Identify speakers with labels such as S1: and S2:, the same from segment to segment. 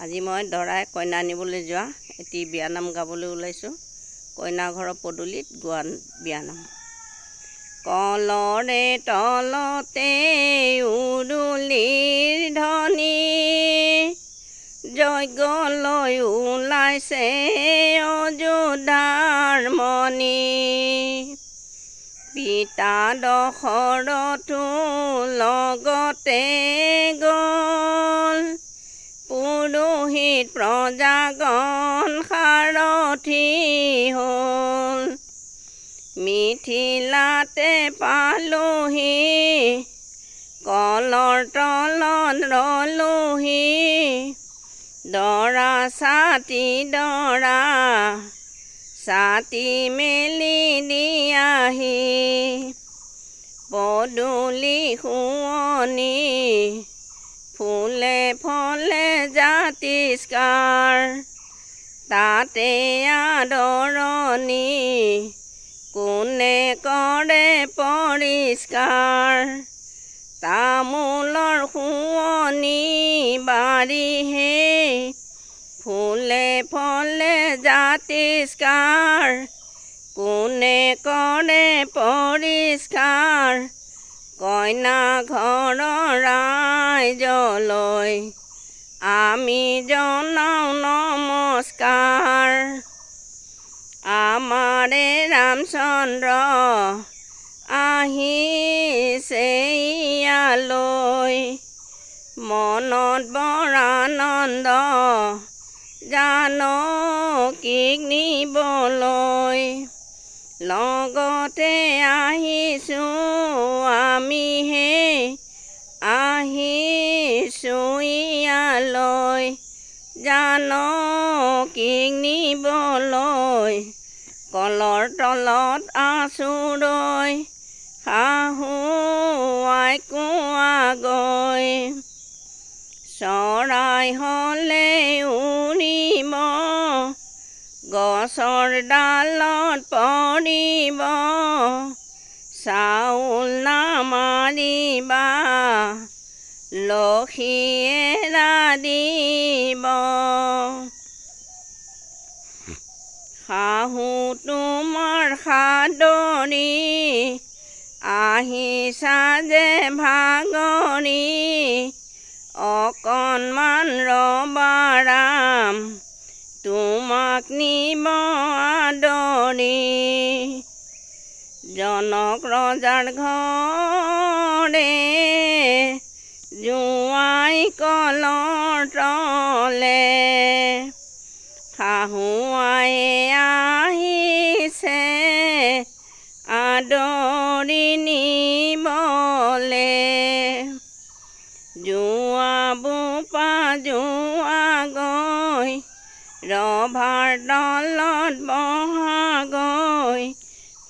S1: আজি মই দৰাই কইনা আনিবলৈ যোৱা এটি বিয়ানাম গাবলৈ ওলাইছোঁ। কইনা ঘৰৰ পদূলিত গোৱা বিয়ানাম কলৰে তলতে উৰুলিৰ ধনী যজ্ঞলৈ ওলাইছে অযোধাৰ মণি। পিতা দশৰথো লগতে গ'ল। পুৰোহিত প্ৰজাগণ সাৰথি হ'ল। মিথিলাতে পালোহি কলৰ তলত ৰলোহি। দৰা ছাতি দৰা ছাতি মেলি দিয়াহি। পদূলি শুৱনি ফুলে ফলে জাতিষ্কাৰ তাতে আদৰণি কোনে কৰে পৰিষ্কাৰ তামোলৰ শুৱনি বাৰীহে ফুলে ফলে জাতিষ্কাৰ কোনে কৰে পৰিষ্কাৰ কইনা ঘৰৰ ৰাইজলৈ আমি জনাওঁ নমস্কাৰ। আমাৰে ৰামচন্দ্ৰ আহিছে ইয়ালৈ। মনত বৰ আনন্দ জানকীক নিবলৈ। লগতে আহিছোঁ আমিহে। আহিছোঁ ইয়ালৈ। জানকীক নিবলৈ। কলৰ তলত আছোঁ ৰৈ। শাহু আই কোৱা গৈ। চৰাই হ'লে উৰিব। গছৰ ডালত পৰিব চাউল নামাৰিবা লক্ষীয়ে দিব শাহু তোমাৰ সাদৰি আহিছা যে ভাগৰি অকণমান ৰবাৰাম তোমাক নিব আদৰি জনক ৰজাৰ ঘৰে জোঁৱাই কলৰ তলে। শাহুৱাই আহিছে আদৰি ৰভাৰ তলত বহাগৈ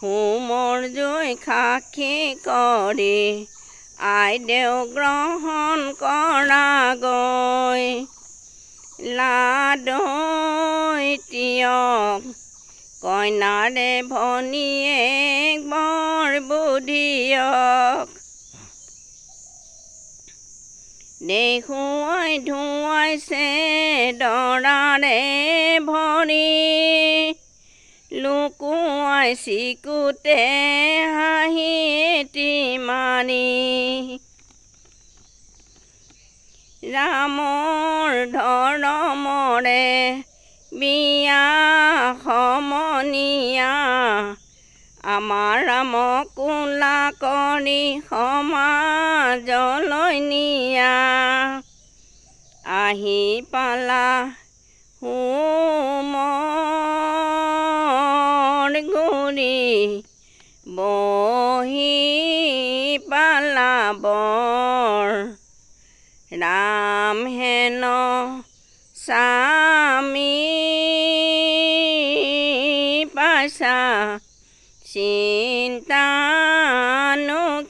S1: হোমৰ জুই সাক্ষী কৰি আইদেউ গ্ৰহণ কৰাগৈ। তিয়ক কইনাৰে ভনীয়েক বৰ বুধিয়ক দেখুৱাই ধুৱাইছে দৰাৰে ভৰি। লুকুৱাই চিকুতে হাঁহি এটি মাৰি। ৰামৰ ধৰমৰে বিয়া সমনীয়া। আমাৰ ৰামক কোলা কৰি সমাজলৈ নিয়া। আহি পালা হোমৰ গুৰি বহি পালা বৰ ৰাম হেন স্বামী পাইছা চিন্তানো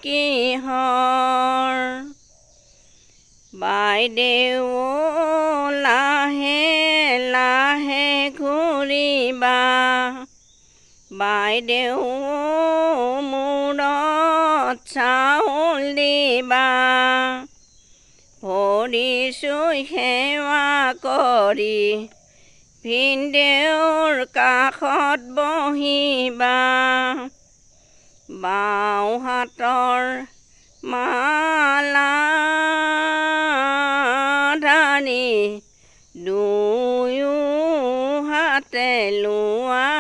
S1: কিহৰ বাইদেউ লাহে লাহে ঘূৰিবা। বাইদেউ মূৰত চাউল দিবা। ভৰিছো সেৱা কৰি ভিনদেউৰ কাষত বহিবা। বাওঁ হাতৰ মালা ধানি দুয়ো হাতে লোৱা।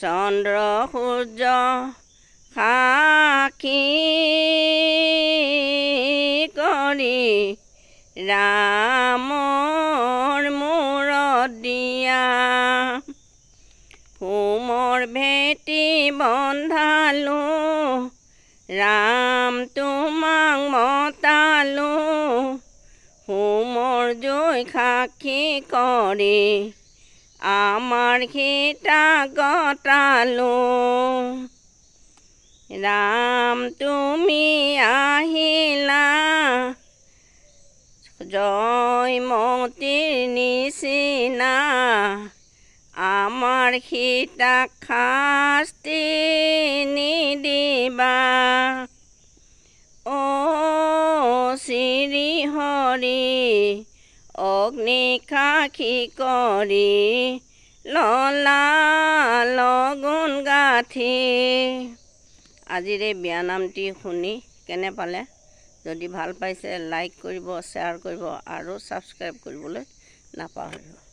S1: চন্দ্ৰ সূৰ্য সাক্ষী কৰি ৰামৰ হোমৰ ভেটি বন্ধালো ৰাম তোমাক মতালো হোমৰ জুই সাক্ষী কৰি আমাৰ সীতা গতালো। ৰাম তুমি আহিলা জয়মতীৰ নিচিনা সীতাক শাস্তি নিদিবা অ শ্ৰী হৰি অগ্নি সাক্ষী কৰি ললা লগুণ গাঁঠি আজিৰ এই বিয়ানামটি শুনি কেনে পালে? যদি ভাল পাইছে লাইক কৰিব শ্বেয়াৰ কৰিব আৰু ছাবস্ক্ৰাইব কৰিবলৈ নাপাহৰিব।